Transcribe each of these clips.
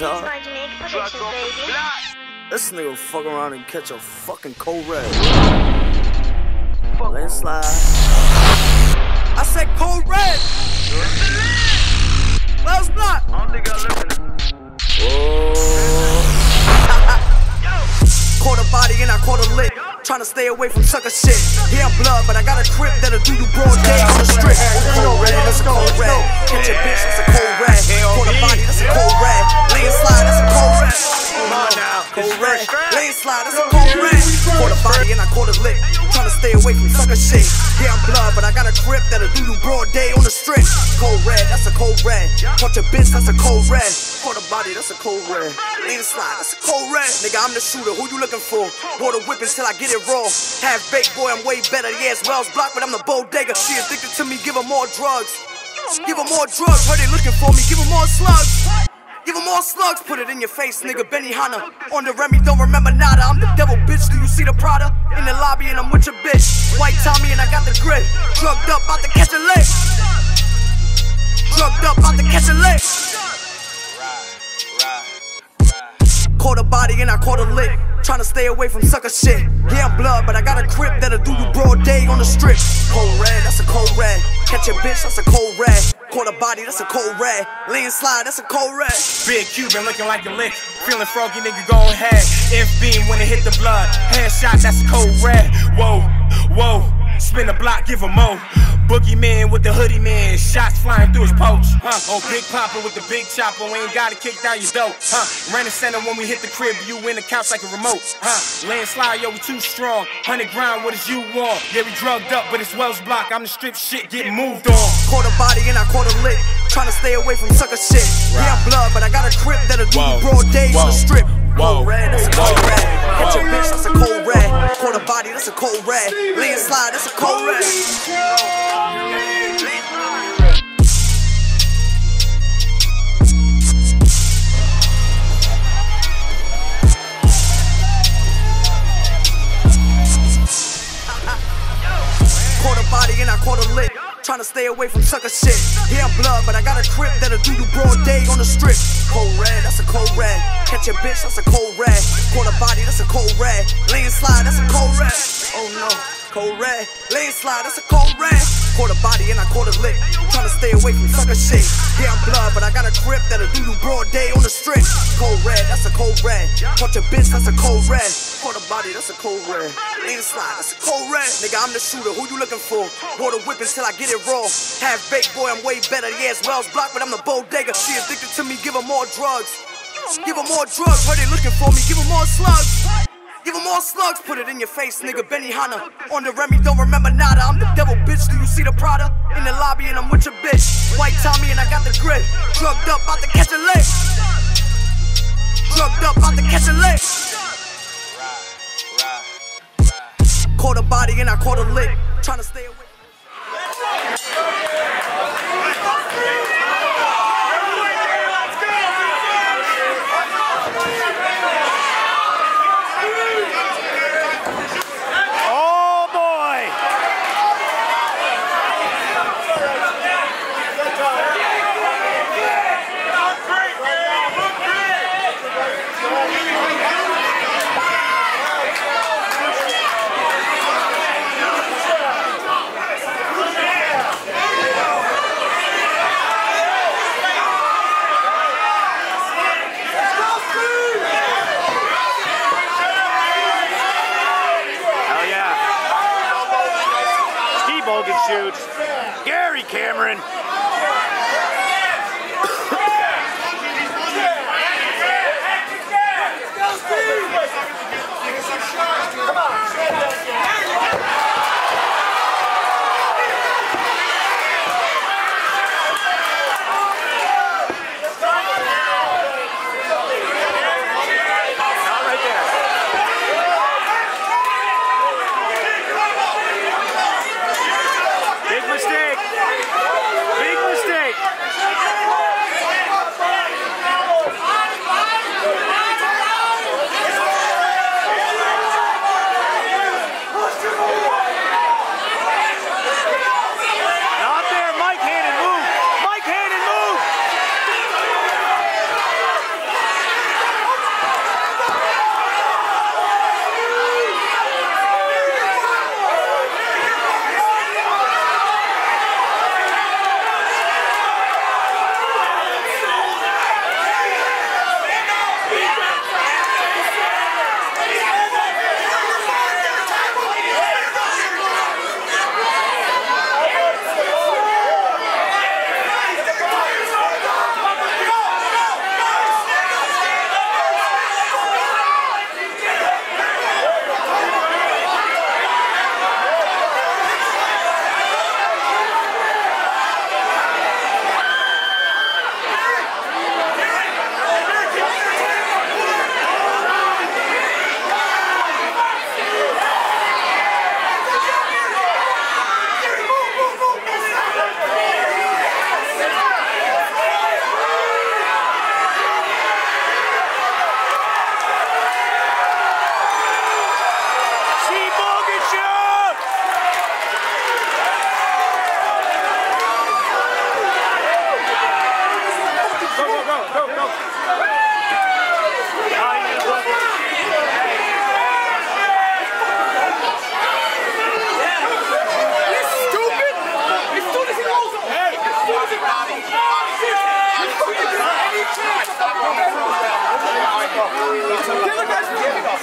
What's up? This nigga fuck around and catch a fucking cold red. Landslide. I said cold red. Last block. I don't think I listen. Oh. caught a body and I caught a lit. Trying to stay away from sucker shit. Yeah, I'm blood, but I got a crib that'll do you broad day on the strip. Cold red, that's a cold red. Catch a bitch, that's a cold red. Caught a a stay away from sucker shit. Yeah, I'm blood, but I got a grip that'll do you broad day on the strip. Cold red, that's a cold red. Caught your bitch, that's a cold red. Caught a body, that's a cold red. Landslide, that's a cold red. Nigga, I'm the shooter. Who you looking for? Pour the whip until I get it raw. Half baked, boy, I'm way better. Yeah, it's Wells Block, but I'm the bodega. She addicted to me, give her more drugs. Give her more drugs. Heard they looking for me, give her more slugs. Give him more slugs, put it in your face, nigga. Benihana on the Remy, don't remember nada. I'm the devil, bitch. Do you see the Prada? In the lobby, and I'm with your bitch. White Tommy, and I got the grip. Drugged up, about to catch a lick. Drugged up, about to catch a lick. Caught a body, and I caught a lick. Trying to stay away from sucker shit. Yeah, I'm blood, but I got a grip that'll do you broad day on the strip. Cold red, that's a cold red. Catch a bitch, that's a cold red. A body, that's a cold red. Landslide, that's a cold red. Big Cuban looking like a lick. Feeling froggy, nigga, go ahead. If beam when it hit the blood. Headshot, that's a cold red. Whoa, whoa. Spin the block, give a mo. Boogeyman with the hoodie man. Shots flying through his poach. Huh? Oh, Big Papa with the big chopper. We ain't got it kicked down your dope. Huh? Ran the center when we hit the crib. You in the couch like a remote. Huh? Landslide, yo, we too strong. 100 grind, what is you want? Yeah, we drugged up, but it's Wells Block. I'm the strip shit getting moved on. Caught a body and I caught a lick. Trying to stay away from sucker shit. Yeah, I'm blood, but I got a crib that'll do broad day on the strip. Cold red, that's a cold red. Catch a bitch, that's a cold a body, that's a cold red. Landslide, that's a cold red. Caught a body and I caught a lick. Trying to stay away from sucker shit. Yeah, I'm blood, but I got a grip that'll do you broad day on the strip. Cold red, that's a cold red. Catch a bitch, that's a cold red. A body, that's a cold red. Landslide, that's a cold red. Oh no, cold red. Landslide, that's a cold red. Caught a body and I caught a lick. Trying to stay away from sucker shit. Yeah, I'm blood, but I got a grip that'll do you broad day on the strip. Cold red, that's a cold red. Caught your bitch, that's a cold red. Caught a body, that's a cold red. Landslide, that's a cold red. Nigga, I'm the shooter. Who you looking for? Pour the whip until I get it raw. Half baked, boy, I'm way better. Yeah, it's Wells Block, but I'm the bodega. She addicted to me, give her more drugs. Give her more drugs. Heard they looking for me, give her more slugs. Give her more slugs, put it in your face, nigga. Benihana on the Remy, don't remember nada. I'm the devil, bitch. Do you see the Prada? In the lobby, and I'm with your bitch. White Tommy, and I got the grip. Drugged up, about to catch a lick. Drugged up, about to catch a lick. Caught a body, and I caught a lick. Trying to stay away. Oh boy! Hell yeah. Steve shoots. Gary Cameron. Not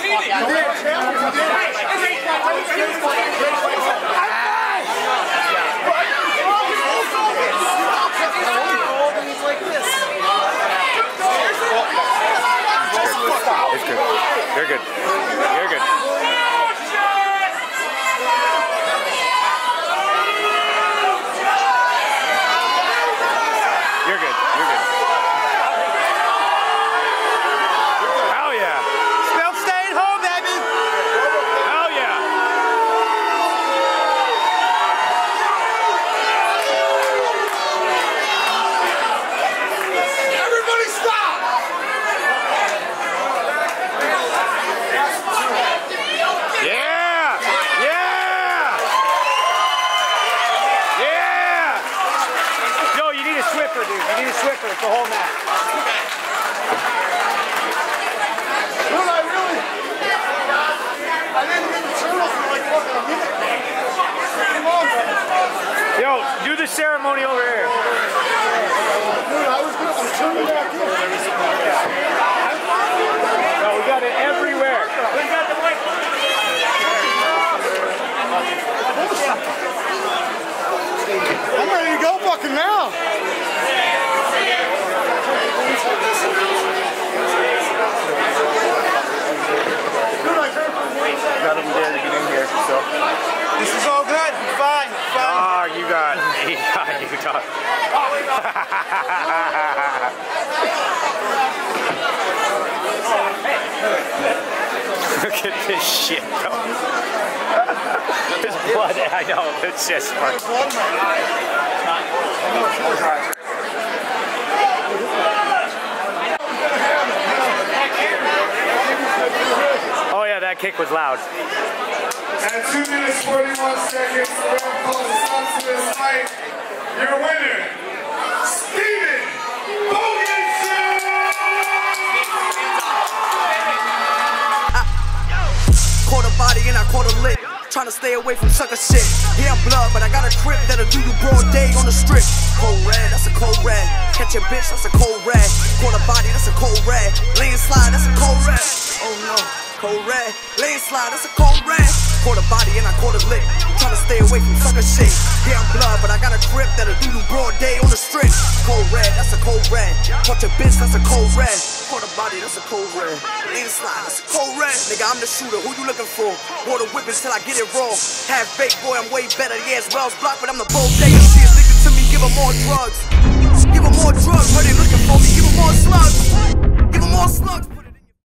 The other good. You're good. You're good. You need a Swiffer. It's the whole match. Dude, I really. I didn't get the turtle for like fucking a minute. On, bro. Yo, do the ceremony over here. Dude, I was gonna. I'm turning back in. No, we got it everywhere. I'm ready to go fucking now. Dude, I heard Got him there to get in here. So. This is all good. Fine. Fine. Ah, you got, you got. Look at this shit, bro. There's blood. I know. It's just. Oh yeah, that kick was loud. At 2 minutes 41 seconds, Your winner, Trying to stay away from sucker shit. Yeah, I'm blood, but I got a grip that'll do you broad day on the strip. Cold red, that's a cold red. Catch a bitch, that's a cold red. A body, that's a cold red. Landslide, that's a cold red. Oh no, cold red. Landslide, that's a cold red. A body and I a lick. Trying to stay away from sucker shit. Yeah, I'm blood, but I got a grip that'll do you broad day on the strip. Cold red, that's a cold red. Catch a bitch, that's a cold red. Caught a body, that's a cold red. Landslide, that's a cold red. Nigga, I'm the shooter. Who you looking for? Water whippings till I get it raw. Half baked, boy, I'm way better. Yeah, it's Wells block, but I'm the bodega. She addicted to me, give her more drugs. Give her more drugs. Heard they looking for me, give her more slugs. Give her more slugs.